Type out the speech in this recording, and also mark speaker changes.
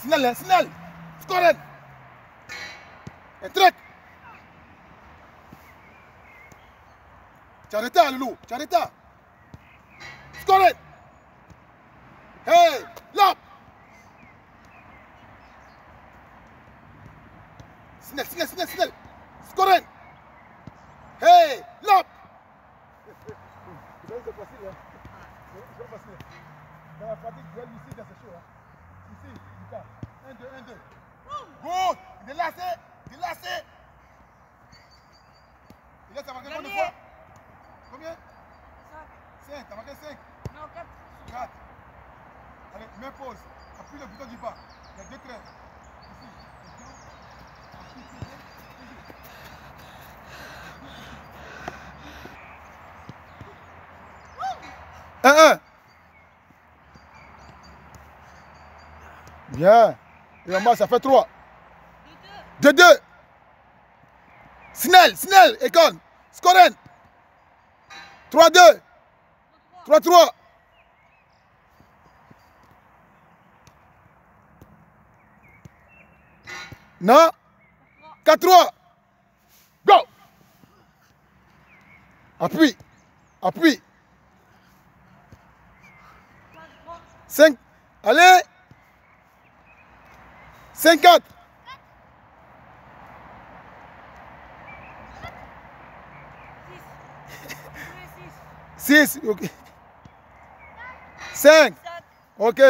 Speaker 1: Snel, hè, snel. Scoren. En trek. Charita, Lulu. Charita. Scoren. Hey, lap. Snel, snel, snel, snel. Scoren. Hey, lap. C'est facile, hein. C'est facile. Dans la pratique, duel ici, c'est chaud. Hein. Ici, Lucas. 1, 2, 1, 2. Good. Il est lancé. Il est lancé. Il combien de fois Combien 5. T'as marqué 5
Speaker 2: Non, 4.
Speaker 1: 4. Allez, mets pause. Appuie le bouton du bas. Il y a deux traits. Ici. Appuie, Bien. Et en bas, ça fait 3. 2, 2. Snell, Snell, Econ. Scoren. 3, 2. 3, 3. Non 4, 3. Go. Appuie. Appuie. 5. Allez. 5, 4.
Speaker 2: 6.
Speaker 1: 6. Ok. 5. Ok.